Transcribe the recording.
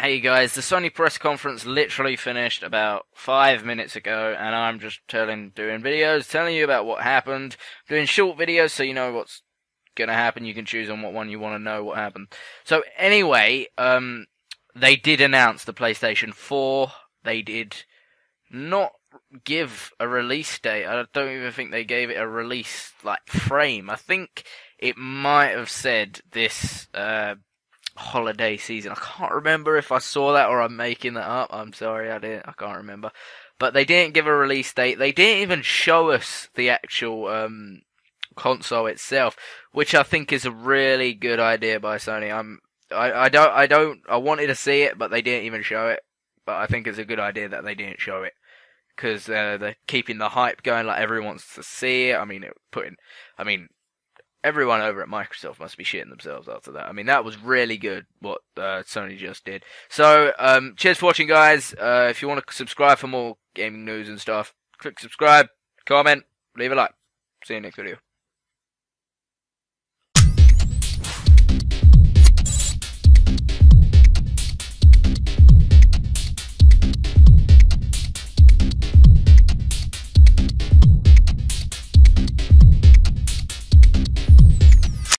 Hey guys, the Sony press conference literally finished about five minutes ago, and I'm just telling, doing videos, telling you about what happened, doing short videos so you know what's gonna happen. You can choose on what one you want to know what happened. So anyway, um, they did announce the PlayStation 4. They did not give a release date. I don't even think they gave it a release like frame. I think it might have said this. Uh, holiday season. I can't remember if I saw that or I'm making that up. I'm sorry, I didn't. I can't remember. But they didn't give a release date. They didn't even show us the actual um, console itself, which I think is a really good idea by Sony. I'm I, I don't I don't I wanted to see it, but they didn't even show it. But I think it's a good idea that they didn't show it because uh, they're keeping the hype going. Like everyone wants to see it. I mean, it putting. I mean, everyone over at Microsoft must be shitting themselves after that. I mean, that was really good what uh, Sony just did. So, um, cheers for watching, guys. Uh, if you want to subscribe for more gaming news and stuff, click subscribe, comment, leave a like. See you next video.